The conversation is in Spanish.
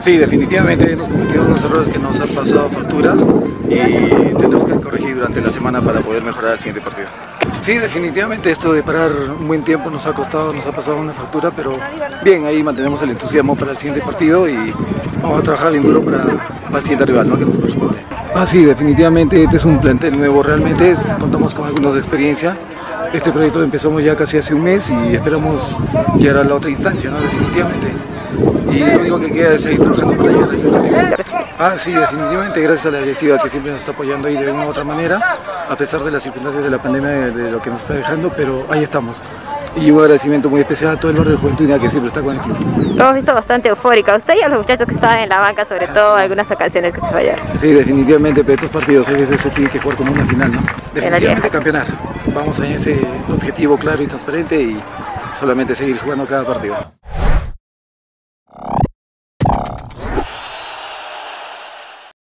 Sí, definitivamente hemos cometido unos errores que nos han pasado factura y tenemos que corregir durante la semana para poder mejorar el siguiente partido. Sí, definitivamente esto de parar un buen tiempo nos ha costado, nos ha pasado una factura, pero bien, ahí mantenemos el entusiasmo para el siguiente partido y vamos a trabajar bien duro para, el siguiente rival ¿no? que nos corresponde. Ah, sí, definitivamente este es un plantel nuevo realmente, contamos con algunos de experiencia. Este proyecto empezamos ya casi hace un mes y esperamos llegar a la otra instancia, ¿no? definitivamente. Y lo único que queda es seguir trabajando para llegar a ese objetivo. Ah, sí, definitivamente, gracias a la directiva que siempre nos está apoyando ahí de una u otra manera, a pesar de las circunstancias de la pandemia, de, de lo que nos está dejando, pero ahí estamos. Y un agradecimiento muy especial a todo el barrio de Juventud que siempre está con el club. Lo hemos visto bastante eufórica. Usted y a los muchachos que estaban en la banca, sobre todo, algunas ocasiones que se fallaron. Sí, definitivamente, pero estos partidos a veces se tiene que jugar como una final, ¿no? Definitivamente campeonar. Vamos a ese objetivo claro y transparente y solamente seguir jugando cada partido.